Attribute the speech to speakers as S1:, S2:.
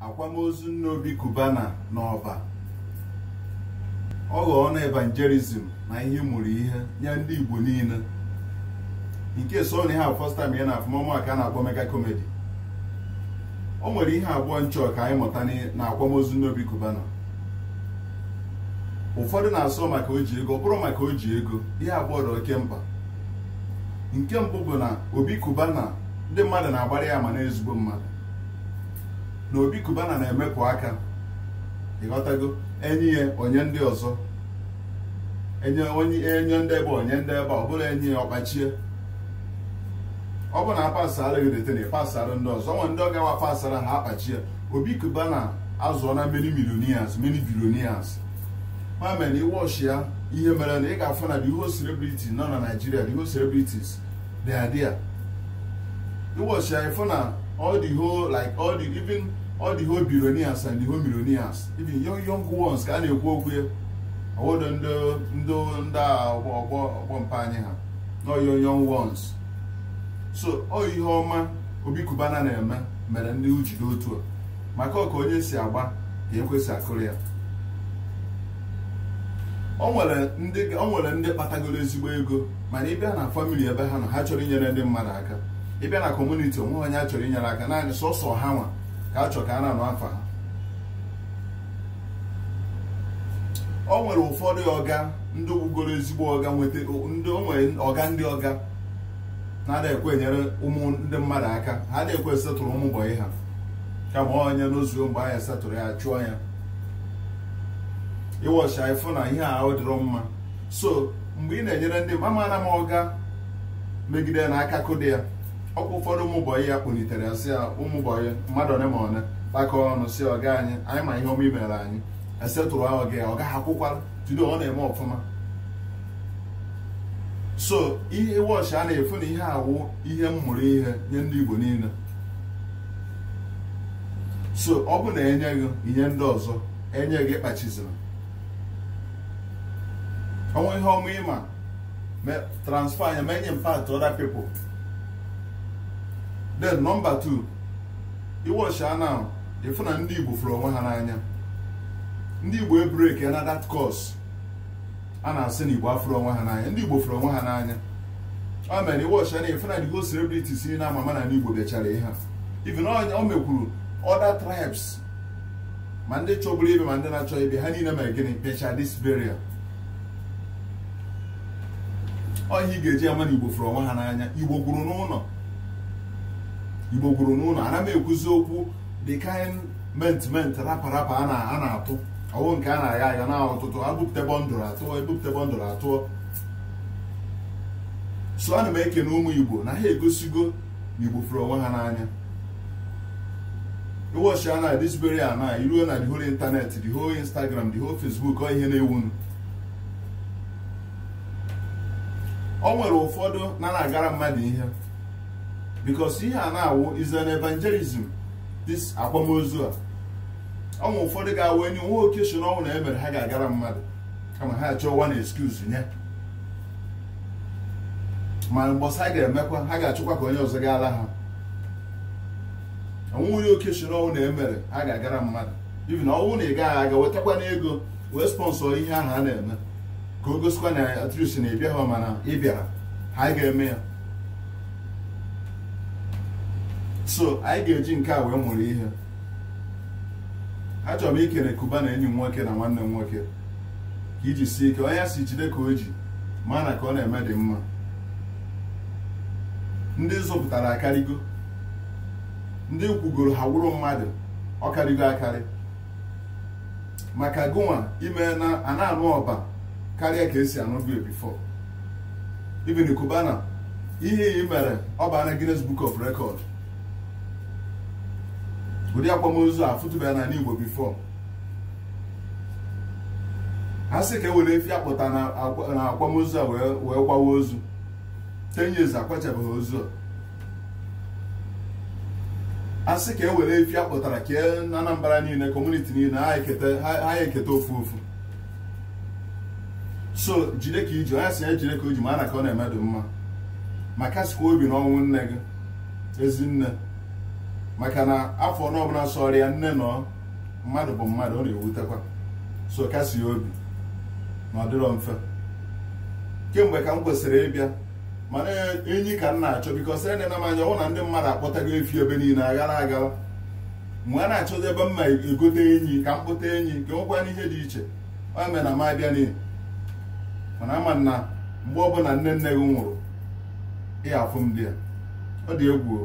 S1: akwamozu nna obi kubana n'ọba. Ọ ghọọ na evangelism na ihe mụrụ ihe nye ndị igbo niile. Nke so na ihe a first time ya na afụmọmụ ka na-akpọ mega comedy. O nwere ihe abụọ nchọ ka anyị mụta na akwamozu nna obi kubana ụfọdụ na-asọ maka o ji ego ọ bụrụ maka o ji ego ihe abụọ dị oke mkpa. Nke mbụ bụ na obi kubana ndị mmadụ na-agbara ya ma na ezigbo mmadụ. Na obi kubana na-emepụ aka. Ịghọtago enyi ya onye ndị ọzọ. Enye enye ndị ebe onye ndị ebe ọ bụla enyi ya ọkpachie ọ bụ na apasara gị detene pasara ndị ọzọ. Nwe ndị ọ gawa pasara ha akpachie obi kubana azụọna many millionaires many billionaires. Ma na ya ihe mere na ị ga-afụ na the celebrity nọ na Nigeria the celebrities they are there. Ya ịfụ na all the whole like all the even all the whole billionaires and the whole millionaires even young young ones ka a na-ekwu okwu ya. Ọwụdụ ndị ọgbọ ọgbọ mpa anyị ha. No young young ones. So ọ ihe ọma obi kubana na-eme mere ndị ujide otu a. Maka ọka onye si agba ka ekwesị akụrụ ya. O nwere ndị kpatagoro ezigbo ego mana ịbịa na famili ebe ha nọ ha chọrọ inyere ndị mmadụ aka. Ịbịa na kọmuniti onwe onye a chọrọ inyere aka. Naanị sọsọ ha nwa. Ka a ka a na-anụ afa ha. O nwere ụfọdụ ọga ndị wugoro ezigbo ọga nweta ndị o nwere ọga ndị ọga na-ada ekwe enyere ụmụ ndị mmadụ aka. Ha na-ekwe esetụrụ ụmụ bọyị ha. Kama onye n'ozuo mgbe anyị esetụrụ ya chụọ ya. Ịwọchi ifụ na ihe a ọ dịrọ mma. So mgbe ị na-enyere ndị amara m ọga megide na aka kụdị ya. Ọkwa ụfọdụ ụmụbọyị ya kpụlitere ya si ya ụmụbọyị mmadụ one ma one kpakọọ ọnụ si ọga anyị anyị ma ihe ọma imere anyị. Esetụrụ ọga ya ọ gaghị akwụkwara tudo ọ na-eme ọfụma. So ihe wọchị a na-efu na ihe awụ ihe mmụrụ ihe nye ndị Igbo niile. So ọ bụ na enye gị ihe ndị ọzọ enye gị kpachiziri ọnwa ihe ọma ịma transfer anya ma enye mpa to other people. Then number two iwọchi a na ịfụ na ndị Igbo fụrụ onwe ha n'anya. Ndị Igbo ebreki na that course a na-asị na Igbo afụrụ onwe ha n'anya. Ndị Igbo fụrụ onwe ha n'anya. Ọ mere iwọchi a na ịfụ na the whole si na amama na Igbo bịachara ihe a. Even o mekwuru other tribes ma ndị chọburu ibe ma ndị na-achọ ibe ha niile mere gịnị? Bịacha this burial ọhịa ị ga-eji ama na Igbo fụrụ onwe ha n'anya. Igbo gwuru n'ụlọ. Igbo gwuru n'ụlọ ana m ekwuzi okwu the kind mentment rapa rapa a na-atụ. Ọwụ nke a na-agha agha na ọtụtụ abụpụta bọndụrụ atụọ ebupụta bọndụrụ atụọ so ana m ekene ụmụ Igbo na ha egosigo na Igbo fụrụ onwe ha n'anya. Ịwọchi a na disberi a na iruo na the whole internet Instagram the whole Facebook ọ ihe na-ewunu o nwere ụfọdụ na na-agara mmadụ ihe. Because ihe a na-awụ is an evangelism this akwamozu a. Ọ nwere ụfọdụ ga-awụ enyi nwa okeshon ọnwụ na emere ha ga-agara mmadụ. Kama ha achọ one excuse nye. Ma mbọsị ha ga-emekwa ha ga-achọkwa ka onye ọzọ gaala ha. Onwe onye okeshon ọnwụ na emere ha ga-agara mmadụ. Ibi na ọnwụ na ị gaghị aga wetakwa na ego wee sponsọ ihe ahụ a na-eme. Ka o gosikwa na atrus na ịbịa ha mana ị bịara ha ga-eme ya. So anyị ga-eji nke a wee mụrụ ihe. Achọrọ m ikele kuba na enyi m nwoke na nwanne m nwoke ka iji sie ike. Onye si jide ka o ji ma na ka ọ na-eme dị mma. Ndị zụpụtara akarịgo ndị kwugoro ha wụrụ mmadụ ọ karịgo akarị. Maka gụnwa ime na a na-anụ ọba karịa ka esi anụ gị bifo even kubana ihe ị mere ọ baa na Guinness Book of Record. Ụdị akwamozu a fụtụbara n'ala Igbo bifo a sị ka e were efi akpụta na akwamozu a wee kwawa ozu. Ten years akwachabeghị ozu a. Sị ka e were efi akpụtara kee na Anambra niile kọmuniti niile ha eketa ofu ofu. So jide ka iji onye si ya jide ka o ji ma a na ka ọ na-eme dị mma. Ma kasịkwa obi n'ọnwụ nne gị ezinne maka na afọ ọbụla sọrọ ya nne nọ mmadụ bụ mmadụ ọ na-ewutekwa so kasie obi na ọ dịrọ mfe. Kemgbe ka m kwesịrị ịbịa mana enyi ka m na-achọ bikos ene na m anya ọ na ndị mmadụ akpọtago efi ebe niile agara agara mgbe a na-achọzi ebe mma egote enyi ka m kpụta enyi nke nwekwa n'ihe dị iche ọ mere na m abịa n'ihi mana ama na mgbe ọbụla nne nne gị nwụrụ ịhafụ m di ya. Ọ dị egwu